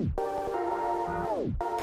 Oh!